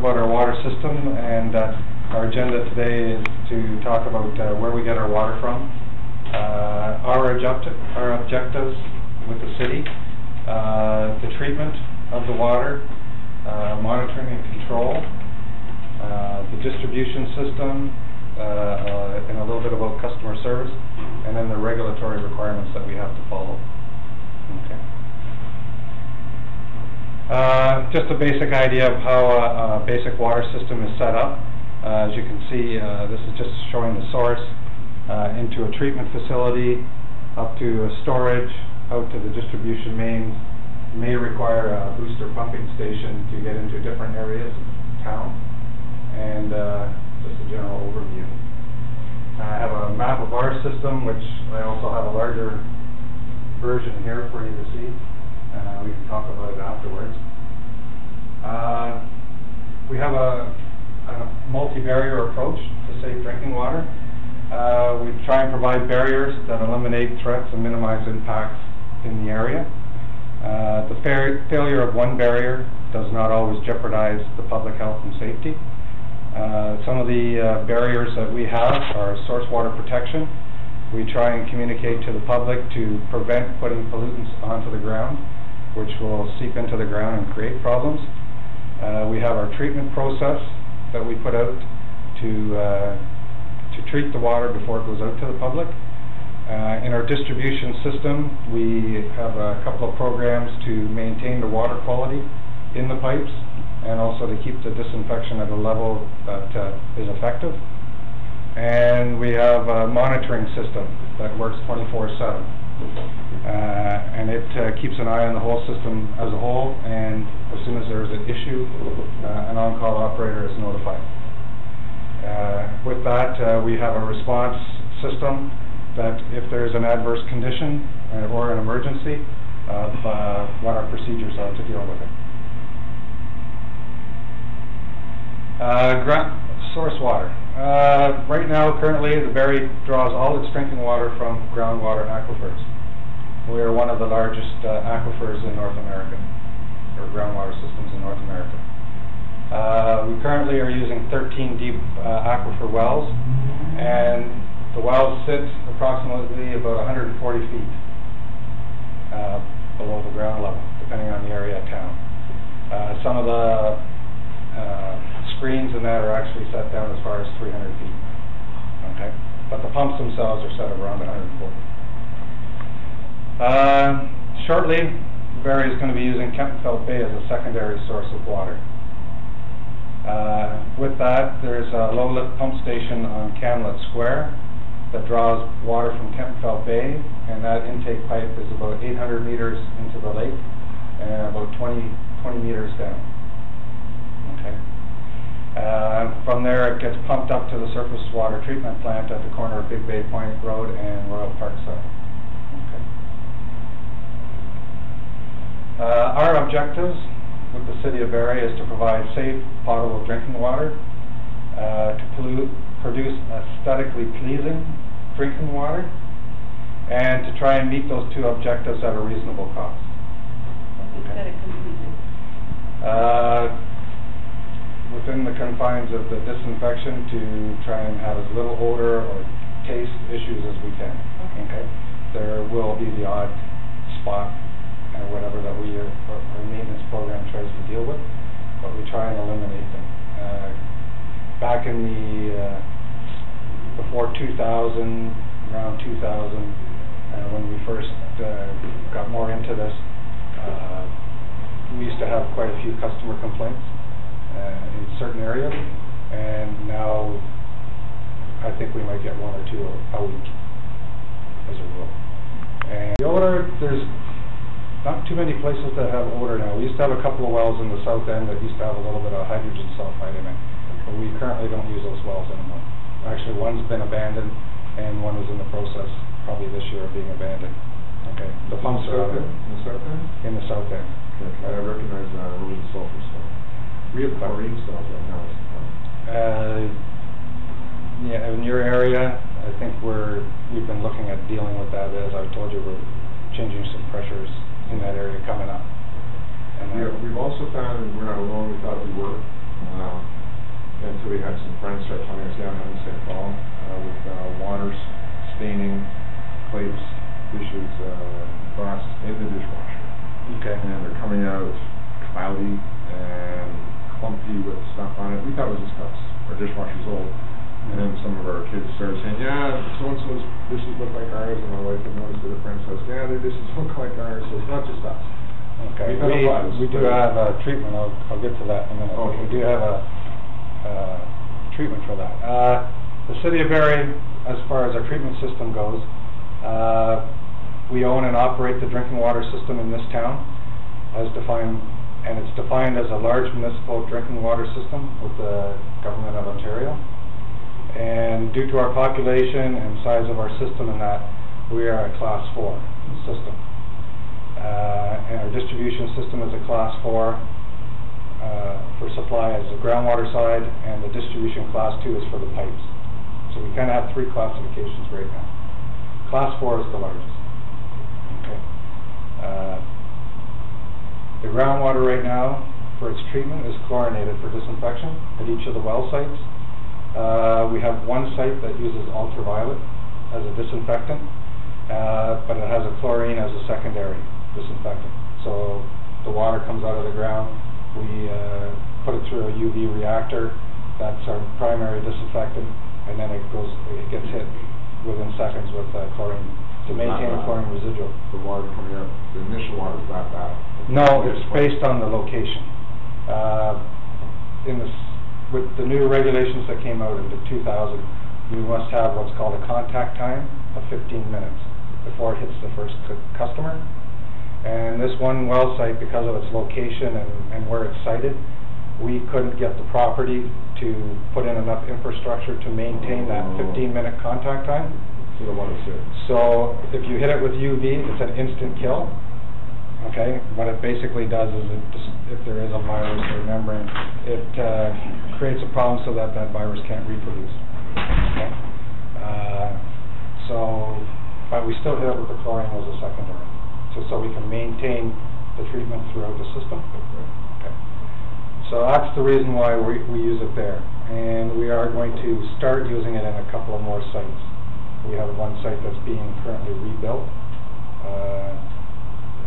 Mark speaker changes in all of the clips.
Speaker 1: about our water system, and uh, our agenda today is to talk about uh, where we get our water from, uh, our objecti- our objectives with the city, uh, the treatment of the water, uh, monitoring and control, the distribution system, and a little bit about customer service, and then the regulatory requirements that we have to follow. Okay. Uh, Just a basic idea of how a a basic water system is set up. Uh, As you can see, uh, this is just showing the source uh, into a treatment facility, up to a storage, out to the distribution mains. May require a booster pumping station to get into different areas of town, and uh, just a general overview. I have a map of our system, which I also have a larger version here for you to see. Uh, we can talk about it afterwards. Uh, we have a, a multi-barrier approach to safe drinking water. Uh, we try and provide barriers that eliminate threats and minimize impacts in the area. Uh, the fair, failure of one barrier does not always jeopardize the public health and safety. Uh, some of the uh, barriers that we have are source water protection. We try and communicate to the public to prevent putting pollutants onto the ground, which will seep into the ground and create problems. Uh, we have our treatment process that we put out to, uh, to treat the water before it goes out to the public. Uh, in our distribution system, we have a couple of programs to maintain the water quality in the pipes and also to keep the disinfection at a level that uh, is effective. And we have a monitoring system that works 24/7. Uh, and it uh, keeps an eye on the whole system as a whole, and as soon as there's an issue, uh, an on-call operator is notified. Uh, with that, uh, we have a response system that if there's an adverse condition uh, or an emergency, what our procedures are to deal with it. Gra- source water. Right now, currently, the Barrie draws all its drinking water from groundwater aquifers. We are one of the largest uh, aquifers in North America, or groundwater systems in North America. Uh, we currently are using 13 deep uh, aquifer wells, and the wells sit approximately about 140 feet uh, below the ground level, depending on the area of town. Uh, some of the uh, screens and that are actually set down as far as 300 feet. Okay, but the pumps themselves are set around 140. Uh, shortly, Barrie is going to be using Kempenfelt Bay as a secondary source of water. Uh, with that, there's a low lift pump station on Camlet Square that draws water from Kempenfelt Bay, and that intake pipe is about 800 meters into the lake and about 20, 20 meters down. Okay. Uh, from there, it gets pumped up to the surface water treatment plant at the corner of Big Bay Point Road and Royal Parkside. Okay. Uh, our objectives with the city of Barrie is to provide safe, potable drinking water, uh, to pollute, produce aesthetically pleasing drinking water, and to try and meet those two objectives at a reasonable cost.
Speaker 2: Aesthetically pleasing.
Speaker 1: Uh, within the confines of the disinfection to try and have as little odor or taste issues as we can. Okay? There will be the odd spot or whatever that we, our our maintenance program tries to deal with, but we try and eliminate them. Uh, Back in the, uh, before 2000, around 2000, uh, when we first uh, got more into this, uh, we used to have quite a few customer complaints uh, in certain areas, and now I think we might get one or two a week as a rule. And the odor, there's not too many places that have odor now. We used to have a couple of wells in the south end that used to have a little bit of hydrogen sulfide in it, but we currently don't use those wells anymore. Actually, one's been abandoned, and one is in the process, probably this year, of being abandoned. Okay, the pumps are out
Speaker 3: In the south end?
Speaker 1: in the south end. Okay.
Speaker 3: I recognize that, uh, road sulfur stuff. We have chlorine stuff right now.
Speaker 1: Uh, Yeah, in your area, I think we're, we've been looking at dealing with that, as I've told you, we're changing some pressures in that area coming up. And uh,
Speaker 3: we've also found, and we're not alone, we thought we were, Um, Until we had some friends start telling us down in St. Paul uh, with uh, waters staining plates, dishes, uh, glass in the dishwasher.
Speaker 1: Okay.
Speaker 3: And they're coming out cloudy and clumpy with stuff on it. We thought it was just because our dishwasher's old. And then some of our kids started saying, yeah, so-and-so's dishes look like ours, and my wife had noticed that a friend says, yeah, their dishes look like ours, so it's not just us.
Speaker 1: Okay,
Speaker 3: We've had a
Speaker 1: we, we do have a treatment, I'll, I'll get to that in a minute. but We
Speaker 3: Okay.
Speaker 1: do have a, uh, treatment for that. Uh, the city of Barrie, as far as our treatment system goes, uh, we own and operate the drinking water system in this town as defined, and it's defined as a large municipal drinking water system with the government of Ontario. And due to our population and size of our system and that, we are a class four system. Uh, and our distribution system is a class four, uh, for supply as the groundwater side, and the distribution class two is for the pipes. So we kinda have three classifications right now. Class four is the largest. Okay. Uh, The groundwater right now, for its treatment, is chlorinated for disinfection at each of the well sites. Uh, we have one site that uses ultraviolet as a disinfectant, uh, but it has a chlorine as a secondary disinfectant. So the water comes out of the ground, we, uh, put it through a UV reactor, that's our primary disinfectant, and then it goes, it gets hit within seconds with uh, chlorine, to maintain a chlorine residual.
Speaker 3: The water coming out, the initial water is that bad.
Speaker 1: No, it's based on the location. Uh, In the, with the new regulations that came out in the 2000, you must have what's called a contact time of 15 minutes before it hits the first cu- customer. And this one well site, because of its location and and where it's sited, we couldn't get the property to put in enough infrastructure to maintain that
Speaker 3: Oh.
Speaker 1: 15-minute contact time.
Speaker 3: So the water's sick.
Speaker 1: So if you hit it with UV, it's an instant kill, okay? What it basically does is it just, if there is a virus or a membrane, it uh, creates a problem so that that virus can't reproduce, okay? Uh, So, but we still hit it with the chlorine as a secondary, so, so we can maintain the treatment throughout the system. Okay. So that's the reason why we, we use it there. And we are going to start using it in a couple of more sites. We have one site that's being currently rebuilt, uh,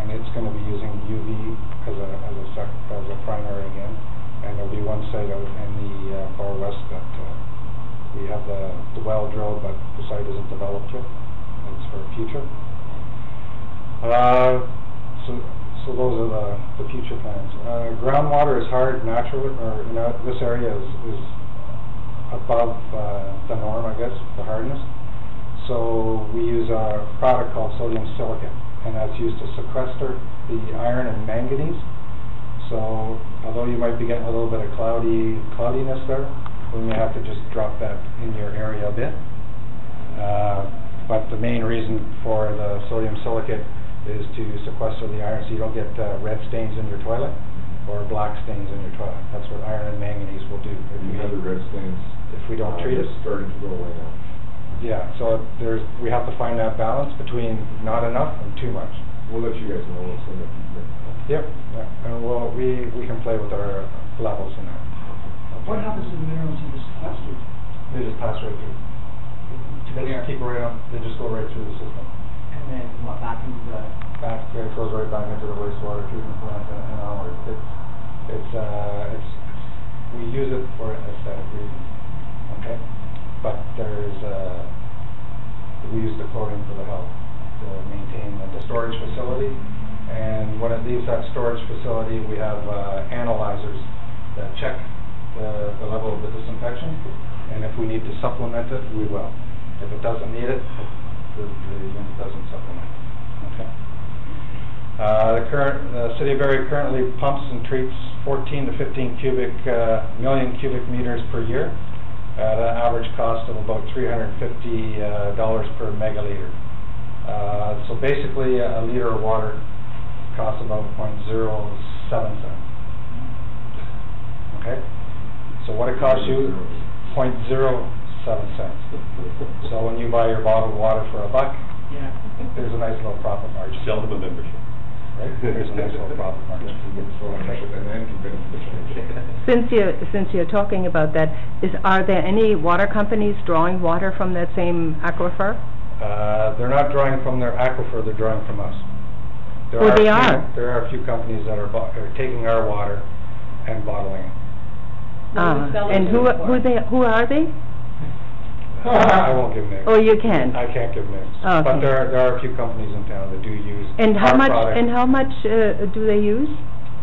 Speaker 1: and it's gonna be using UV as a, as a as a primary again. And there'll be one site out in the uh, far west that, uh, we have the, the well drilled, but the site isn't developed yet. It's for future. Uh, so, so those are the, the future plans. Uh, groundwater is hard naturally, or, you know, this area is, is above, uh, the norm, I guess, the hardness. So we use a product called sodium silicate, and that's used to sequester the iron and manganese. So although you might be getting a little bit of cloudy, cloudiness there, we may have to just drop that in your area a bit. Uh, But the main reason for the sodium silicate is to sequester the iron, so you don't get uh, red stains in your toilet or black stains in your toilet. That's what iron and manganese will do. if
Speaker 3: You
Speaker 1: we-
Speaker 3: have the red stains.
Speaker 1: If we don't
Speaker 3: uh,
Speaker 1: treat it.
Speaker 3: Starting to go away now.
Speaker 1: Yeah, so there's, we have to find that balance between not enough and too much.
Speaker 3: We'll let you guys know what's in it.
Speaker 1: Yep, yeah, and we'll, we, we can play with our levels in that.
Speaker 4: What happens to the minerals in this plastic?
Speaker 1: They just pass right through. They just keep right on, they just go right through the system.
Speaker 4: And then what, back into the,
Speaker 1: Back, it goes right back into the wastewater treatment plant and and onward. It's, it's, uh, it's, we use it for aesthetic reasons, okay? But there's, uh, we use the chlorine for the health, to maintain the storage facility. And when it leaves that storage facility, we have, uh, analyzers that check the, the level of the disinfection. And if we need to supplement it, we will. If it doesn't need it, the, the unit doesn't supplement, okay? Uh, the current, the city of Barrie currently pumps and treats fourteen to fifteen cubic, uh, million cubic meters per year at an average cost of about three hundred and fifty, uh, dollars per megaliter. Uh, so basically, a liter of water costs about point zero seven cents. Okay? So what it costs you, point zero seven cents. So when you buy your bottled water for a buck,
Speaker 4: yeah,
Speaker 1: there's a nice little profit margin.
Speaker 5: Sell them a membership.
Speaker 1: Right? There's a nice little profit margin.
Speaker 3: So I'm actually, and then convince them to change.
Speaker 5: Since you, since you're talking about that, is, are there any water companies drawing water from that same aquifer?
Speaker 1: Uh, they're not drawing from their aquifer, they're drawing from us. There
Speaker 5: Oh,
Speaker 1: a
Speaker 5: they
Speaker 1: few-
Speaker 5: are?
Speaker 1: There are a few companies that are bo- are taking our water and bottling it.
Speaker 5: Ah, And who,
Speaker 2: of
Speaker 5: who
Speaker 2: water.
Speaker 5: they, who are they?
Speaker 1: I won't give names.
Speaker 5: Oh, you can?
Speaker 1: I can't give names.
Speaker 5: Okay.
Speaker 1: But there, are- there are a few companies in town that do use
Speaker 5: And how
Speaker 1: our
Speaker 5: much,
Speaker 1: product.
Speaker 5: and how much, uh, do they use?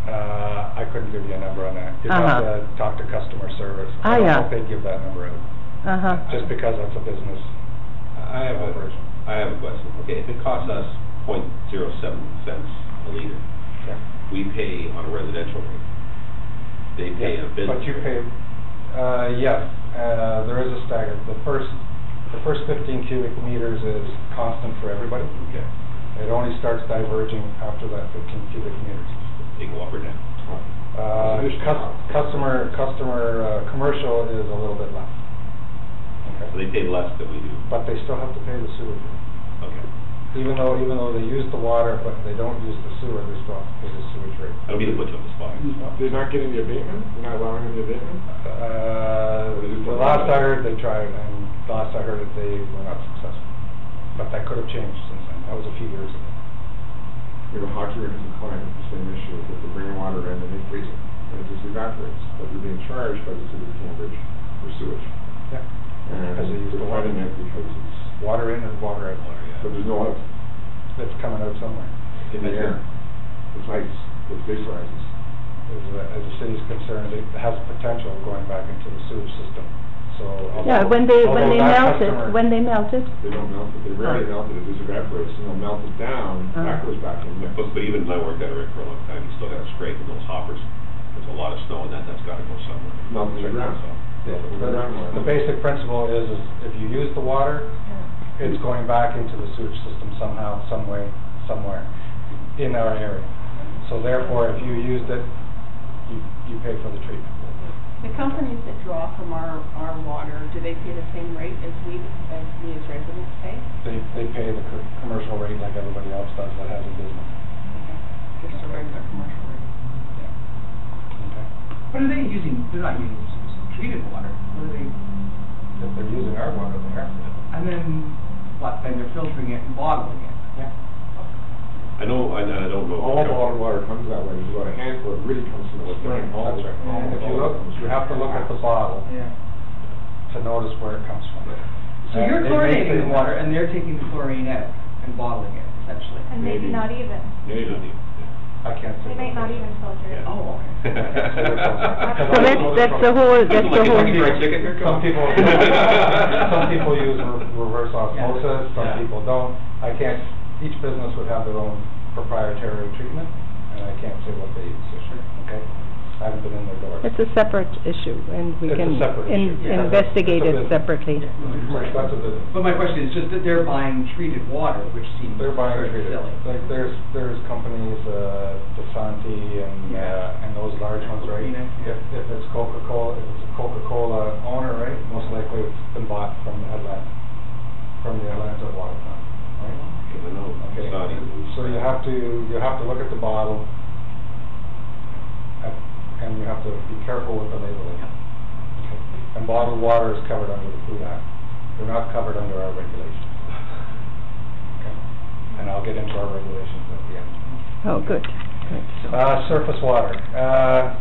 Speaker 1: Uh, I couldn't give you a number on that. You'd have
Speaker 5: Uh-huh.
Speaker 1: to talk to customer service.
Speaker 5: Ah,
Speaker 1: I don't
Speaker 5: yeah.
Speaker 1: know if they'd give that number out,
Speaker 5: Uh-huh.
Speaker 1: just because that's a business.
Speaker 6: I have a,
Speaker 1: Operation.
Speaker 6: I have a question. Okay, if it costs us point zero seven cents a liter,
Speaker 1: Okay.
Speaker 6: we pay on a residential rate. They pay a business.
Speaker 1: But you
Speaker 6: rate.
Speaker 1: pay, uh, yes, uh, there is a stagger. The first, the first fifteen cubic meters is constant for everybody.
Speaker 6: Okay,
Speaker 1: It only starts diverging after that fifteen cubic meters.
Speaker 6: they go up or down.
Speaker 1: Uh, cus- customer, customer, uh, commercial is a little bit less.
Speaker 6: So
Speaker 1: Okay,
Speaker 6: they pay less than we do.
Speaker 1: but they still have to pay the sewer fee.
Speaker 6: Okay.
Speaker 1: Even though, even though they use the water, but they don't use the sewer, they still have to pay the sewage rate.
Speaker 6: I don't mean to put you on the spot.
Speaker 3: They're not getting the abatement? They're not allowing them the abatement?
Speaker 1: Uh, the last I heard, they tried, and the last I heard that they were not successful. But that could have changed since then, that was a few years ago.
Speaker 3: We have a hockey rink in Klein, the same issue, that they bring water in and they freeze it, and it just evaporates, but they're being charged by the city of Cambridge for sewage.
Speaker 1: Yeah.
Speaker 3: And
Speaker 1: Because they use the
Speaker 3: they're
Speaker 1: water.
Speaker 3: fighting it because it's,
Speaker 1: Water in and water out.
Speaker 3: but there's no, out-
Speaker 1: It's coming out somewhere.
Speaker 3: in the air. It's ice, it vaporizes.
Speaker 1: As, the- as the city's concerned, it has potential going back into the sewage system, so.
Speaker 5: Yeah, when they, when they
Speaker 1: that
Speaker 5: melt it, when they melt it,
Speaker 3: They don't melt it, they rarely
Speaker 5: Oh.
Speaker 3: melt it, it just evaporates, and they'll melt it down,
Speaker 5: Uh.
Speaker 3: that goes back in.
Speaker 6: But, but even though I worked at a rig for a long time, you still gotta scrape in those hoppers. There's a lot of snow in that, that's gotta go somewhere.
Speaker 3: Melts in the ground.
Speaker 1: Yeah,
Speaker 3: the
Speaker 1: The basic principle is, is if you use the water, it's going back into the sewage system somehow, some way, somewhere in our area. So therefore, if you used it, you, you pay for the treatment.
Speaker 2: The companies that draw from our, our water, do they pay the same rate as we, as we as residents pay?
Speaker 1: They, they pay the co- commercial rate like everybody else does that has a business.
Speaker 2: Just a regular commercial rate?
Speaker 1: Okay?
Speaker 4: What are they using? They're not using s- s- treated water. What are they,
Speaker 1: If they're using our water, they are.
Speaker 4: and then, what, then they're filtering it and bottling it?
Speaker 1: Yeah.
Speaker 6: I know, I, I don't know.
Speaker 3: All bottled water comes that way, there's about a handful, it really comes from the what's
Speaker 1: Right, that's right.
Speaker 3: all-
Speaker 1: And if you look,
Speaker 3: comes
Speaker 1: you have to look at the bottle
Speaker 4: Yeah.
Speaker 1: to notice where it comes from.
Speaker 4: So
Speaker 1: Uh,
Speaker 4: you're
Speaker 1: it may
Speaker 4: chlorinating the water, and they're taking the chlorine out and bottling it, essentially.
Speaker 7: And maybe
Speaker 3: Maybe.
Speaker 7: not even.
Speaker 6: Yeah, you don't need,
Speaker 1: I can't say.
Speaker 7: They might not even filter it.
Speaker 6: Yeah.
Speaker 4: Oh, okay.
Speaker 5: so that's, that's the whole, that's the
Speaker 6: Like a
Speaker 5: whole.
Speaker 6: Kentucky Fried Chicken here?
Speaker 1: Some people, some people use re- reverse osmosis, some
Speaker 6: Yeah.
Speaker 1: people don't. I can't, each business would have their own proprietary treatment, and I can't say what they use, okay? I haven't been in their doors.
Speaker 5: It's a separate issue, and we
Speaker 1: It's a
Speaker 5: can
Speaker 1: separate
Speaker 5: in-
Speaker 1: issue, yeah.
Speaker 5: investigate
Speaker 1: It's a
Speaker 5: it
Speaker 1: business.
Speaker 5: separately.
Speaker 1: Commercial, That's a business.
Speaker 4: But my question is just that they're buying treated water, which seems
Speaker 1: They're buying
Speaker 4: sort of
Speaker 1: treated,
Speaker 4: silly.
Speaker 1: like, there's, there's companies, uh, Dasani and, uh, and those large ones, right?
Speaker 4: Phoenix,
Speaker 1: If,
Speaker 4: yeah.
Speaker 1: if it's Coca-Cola, if it's a Coca-Cola owner, right, most likely it's been bought from Atlanta, from the Atlanta water plant, right? Okay, so you have to, you have to look at the bottle, and- and you have to be careful with the labeling. Okay. And bottled water is covered under the Food Act. They're not covered under our regulations. Okay. And I'll get into our regulations at the end.
Speaker 5: Oh, good, good.
Speaker 1: Uh, surface water, uh,